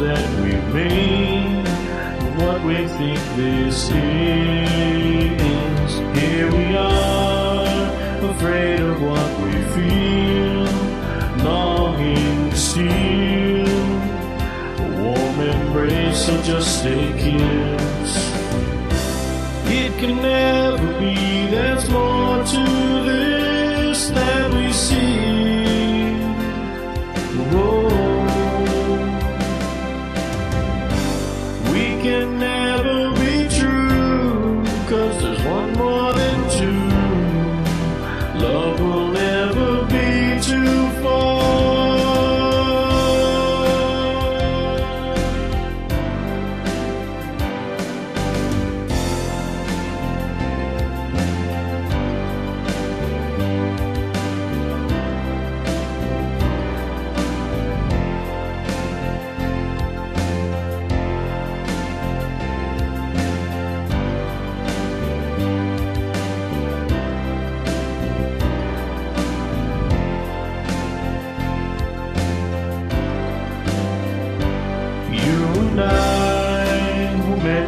remain what we think this is. Here we are, afraid of what we feel, longing steal a warm embrace or just a kiss. It can never be, there's more can never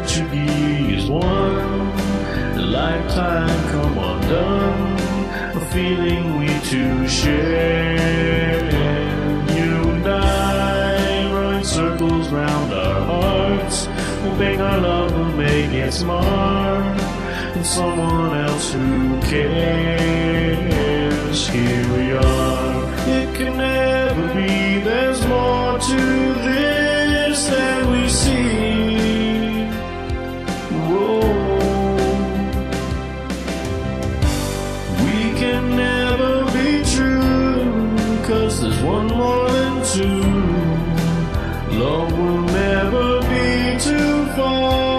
to be as one. A lifetime come undone. A feeling we two share. You and I run circles round our hearts. Hoping our love will make it smart. And someone else who cares. Here we are. It can never be. There's more to one more than two. Love will never be too far.